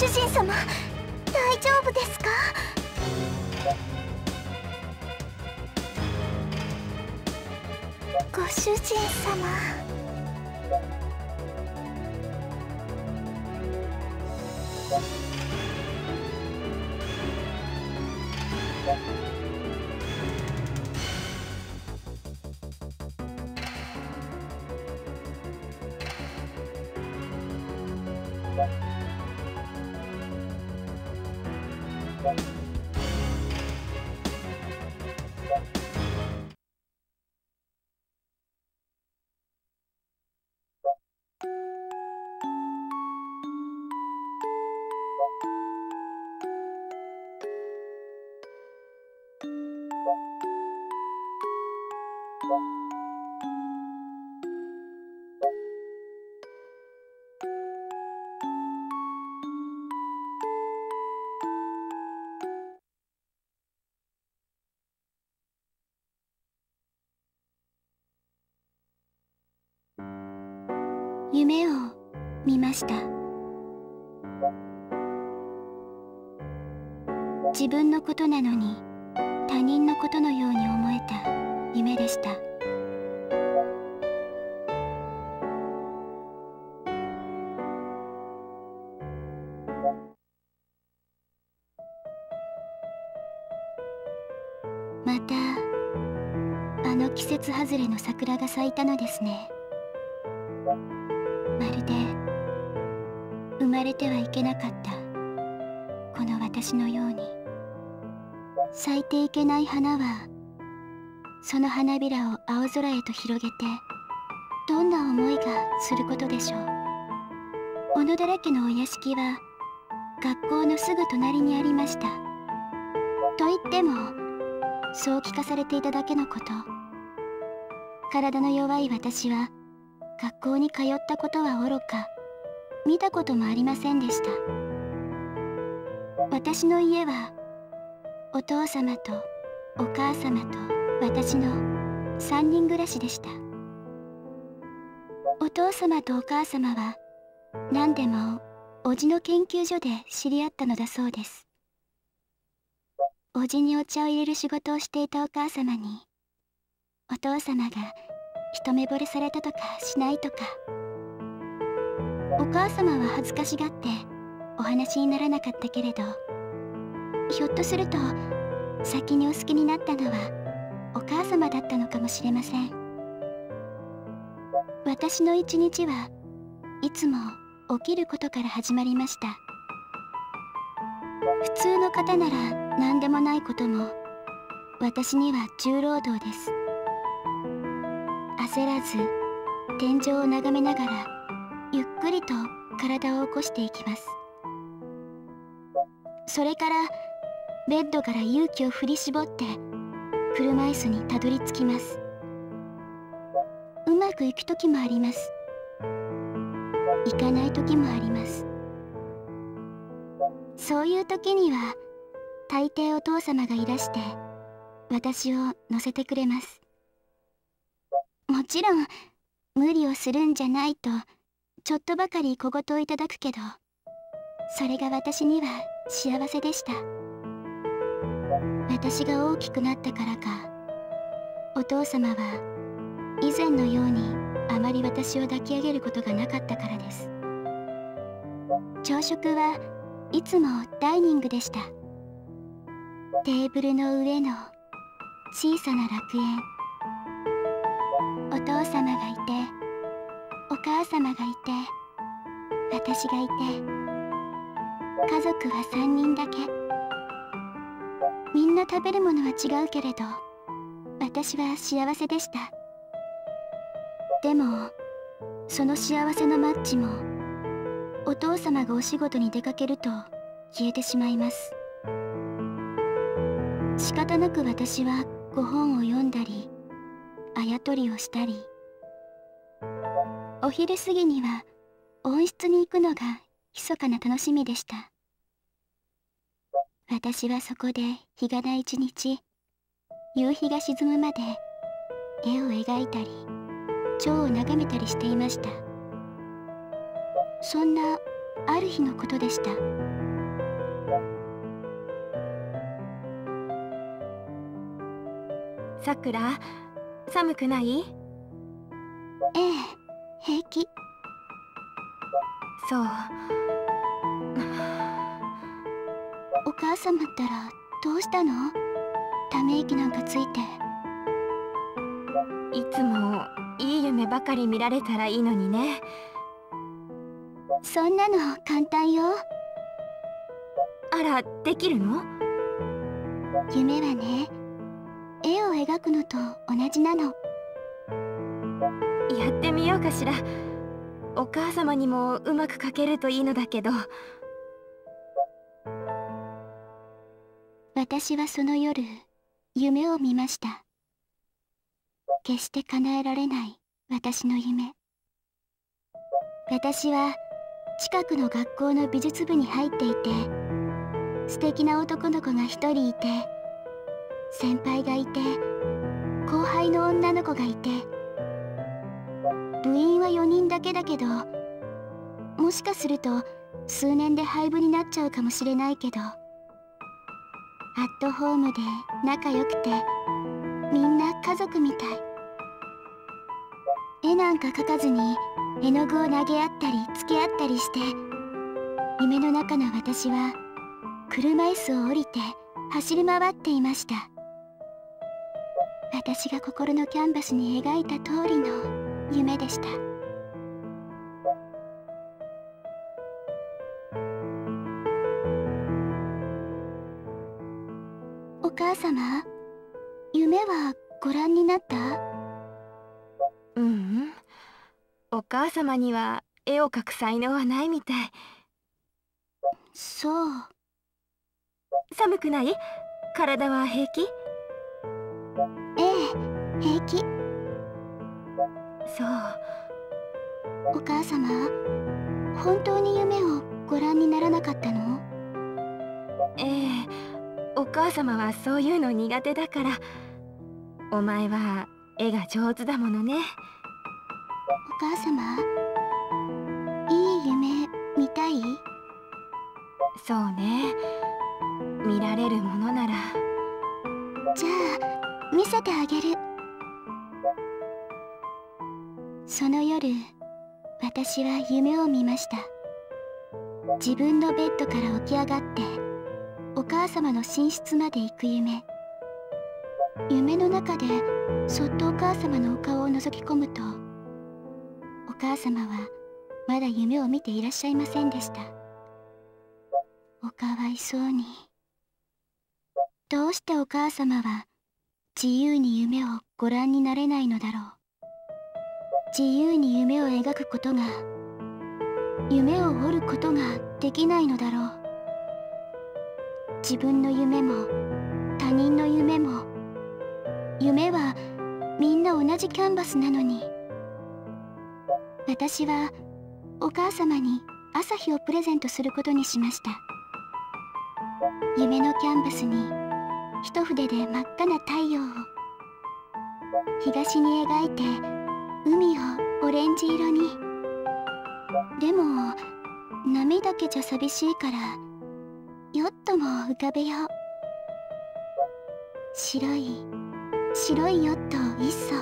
主人様大丈夫ですか？ご主人様。夢した。自分のことなのに他人のことのように思えた夢でした。またあの季節外れの桜が咲いたのですね。生まれてはいけなかった。この私のように。咲いていけない花はその花びらを青空へと広げてどんな思いがすることでしょう。小野だらけのお屋敷は学校のすぐ隣にありました。と言ってもそう聞かされていただけのこと。体の弱い私は学校に通ったことはおろか見たこともありませんでした。私の家はお父様とお母様と私の3人暮らしでした。お父様とお母様は何でも叔父の研究所で知り合ったのだそうです。叔父にお茶を入れる仕事をしていたお母様にお父様が一目惚れされたとかしないとかお母様は恥ずかしがってお話にならなかったけれどひょっとすると先にお好きになったのはお母様だったのかもしれません。私の一日はいつも起きることから始まりました。普通の方なら何でもないことも私には重労働です。焦らず天井を眺めながらゆっくりと体を起こしていきます。それからベッドから勇気を振り絞って車椅子にたどり着きます。うまくいく時もあります。行かない時もあります。そういう時には大抵お父様がいらして私を乗せてくれます。もちろん無理をするんじゃないとちょっとばかり小言をいただくけどそれが私には幸せでした。私が大きくなったからかお父様は以前のようにあまり私を抱き上げることがなかったからです。朝食はいつもダイニングでした。テーブルの上の小さな楽園。お父様がいて母様がいて私がいて家族は3人だけ。みんな食べるものは違うけれど私は幸せでした。でもその幸せのマッチもお父様がお仕事に出かけると消えてしまいます。仕方なく私はご本を読んだりあやとりをしたりお昼過ぎには温室に行くのが密かな楽しみでした。私はそこで日がな一日夕日が沈むまで絵を描いたり蝶を眺めたりしていました。そんなある日のことでした。さくら寒くない？ええ平気。そう。お母様ったらどうしたの？ため息なんかついて。いつもいい夢ばかり見られたらいいのにね。そんなの簡単よ。あらできるの？夢はね絵を描くのと同じなのてみようかしら。お母様にもうまく描けるといいのだけど。私はその夜夢を見ました。決して叶えられない私の夢。私は近くの学校の美術部に入っていて素敵な男の子が一人いて先輩がいて後輩の女の子がいて部員は4人だけだけどもしかすると数年で廃部になっちゃうかもしれないけどアットホームで仲良くてみんな家族みたい。絵なんか描かずに絵の具を投げ合ったり付け合ったりして夢の中の私は車椅子を降りて走り回っていました。私が心のキャンバスに描いた通りの夢でした。お母様夢はご覧になった？ううん。お母様には絵を描く才能はないみたい。そう。寒くない？体は平気？ええ平気そう。お母様本当に夢をご覧にならなかったの？ええお母様はそういうの苦手だから。お前は絵が上手だものね。お母様いい夢見たい？そうね。見られるものなら。じゃあ見せてあげるその夜私は夢を見ました。自分のベッドから起き上がってお母様の寝室まで行く夢。夢の中でそっとお母様のお顔を覗き込むとお母様はまだ夢を見ていらっしゃいませんでした。おかわいそうに。どうしてお母様は自由に夢をご覧になれないのだろう。自由に夢を描くことが夢を折ることができないのだろう。自分の夢も他人の夢も夢はみんな同じキャンバスなのに。私はお母様に朝日をプレゼントすることにしました。夢のキャンバスに一筆で真っ赤な太陽を東に描いて海をオレンジ色に。でも波だけじゃ寂しいからヨットも浮かべよう。白い白いヨットを一層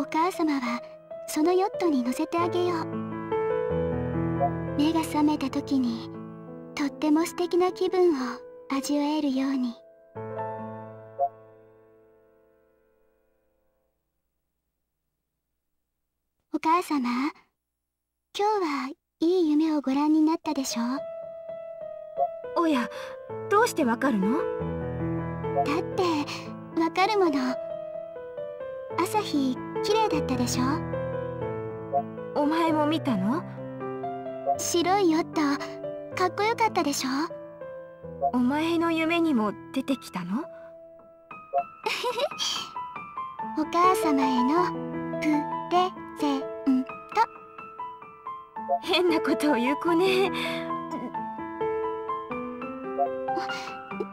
お母様はそのヨットに乗せてあげよう。目が覚めた時にとっても素敵な気分を味わえるように。お母様。今日はいい夢をご覧になったでしょおやどうしてわかるの？だってわかるもの。朝日綺麗だったでしょ？お前も見たの？白いヨットかっこよかったでしょ？お前の夢にも出てきたの？お母様へのプレゼント変なことを言う子ね。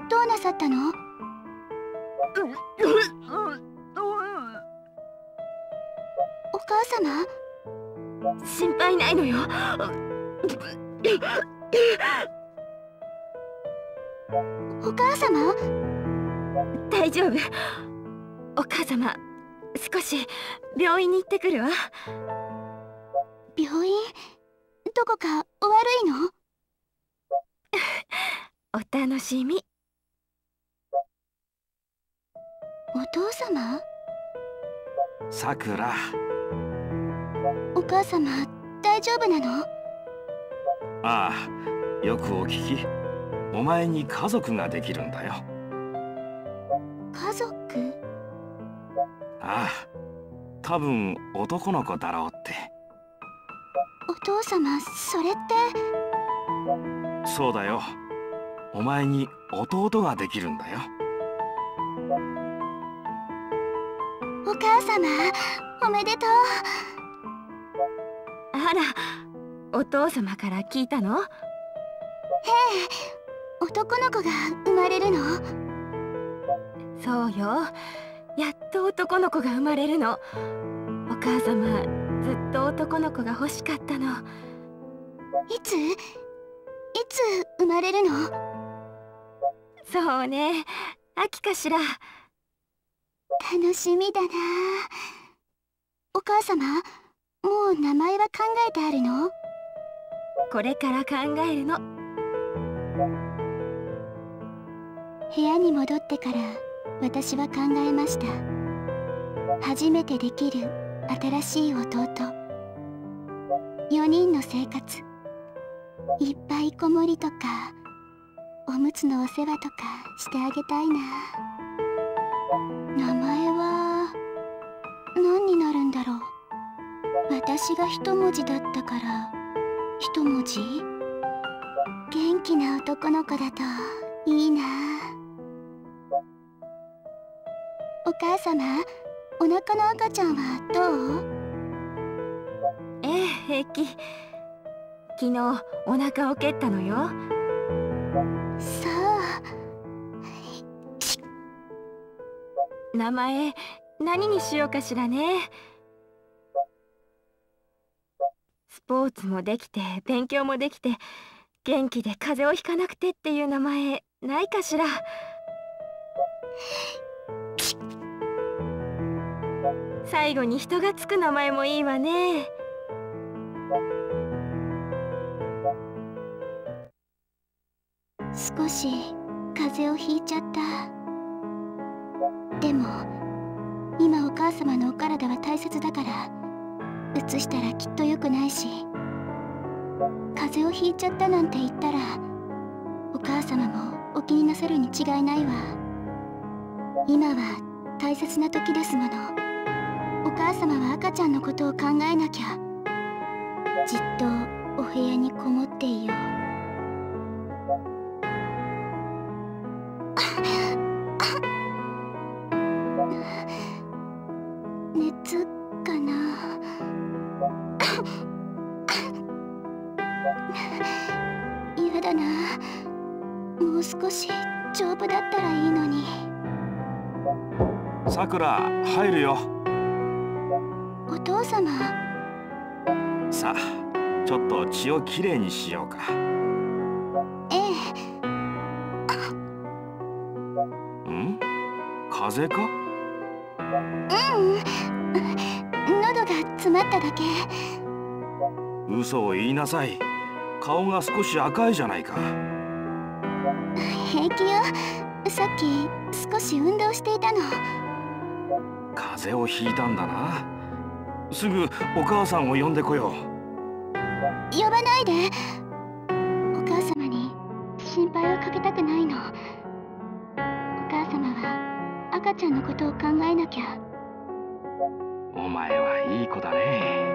どうなさったの？お母様？心配ないのよ。お母様？大丈夫。お母様少し病院に行ってくるわ。病院？どこかお悪いの？お楽しみ。お父様？さくら。お母様大丈夫なの？ああよくお聞き。お前に家族ができるんだよ。家族？ああ多分男の子だろうってお父様それって？そうだよ。お前に弟ができるんだよ。お母様おめでとう。あらお父様から聞いたの？男の子が生まれるの？そうよ。やっと男の子が生まれるの。お母様ずっと男の子が欲しかったの。いつ？いつ生まれるの？そうね。秋かしら。楽しみだな。お母様もう名前は考えてあるの？これから考えるの。部屋に戻ってから私は考えました。初めてできる新しい弟。4人の生活。いっぱい子守りとかおむつのお世話とかしてあげたいな。名前は何になるんだろう。私が一文字だったから一文字？元気な男の子だといいな。お母様？お腹の赤ちゃんはどう？ええ平気。昨日お腹を蹴ったのよ。そう。名前何にしようかしらね。スポーツもできて勉強もできて元気で風邪をひかなくてっていう名前ないかしら最後に人がつく名前もいいわね。少し風邪をひいちゃった。でも今お母様のお体は大切だから移したらきっと良くないし風邪をひいちゃったなんて言ったらお母様もお気になさるに違いないわ。今は大切な時ですもの。お母様は赤ちゃんのことを考えなきゃ。じっとお部屋にこもっていよう。熱かな嫌だなもう少し丈夫だったらいいのにさくら入るよお父様。さあちょっと血をきれいにしようか。ええ。ん？風邪か？うん。喉が詰まっただけ。嘘を言いなさい。顔が少し赤いじゃないか。平気よ。さっき少し運動していたの。風邪をひいたんだなすぐお母さんを呼んでこよう。呼ばないで。お母様に心配をかけたくないの。お母様は赤ちゃんのことを考えなきゃ。お前はいい子だね。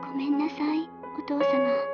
ごめんなさいお父様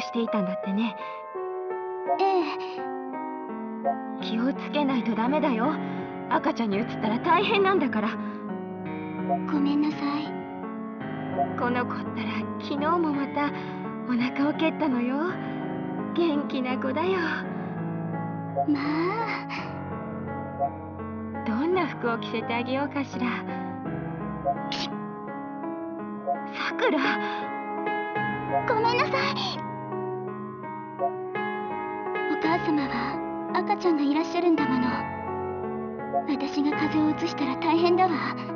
していたんだってね。ええ。気をつけないとダメだよ。赤ちゃんに移ったら大変なんだから。ごめんなさい。この子ったら昨日もまたお腹を蹴ったのよ。元気な子だよ。まあ。どんな服を着せてあげようかしら。さくら。ごめんなさい。お母様は赤ちゃんがいらっしゃるんだもの。私が風邪をうつしたら大変だわ。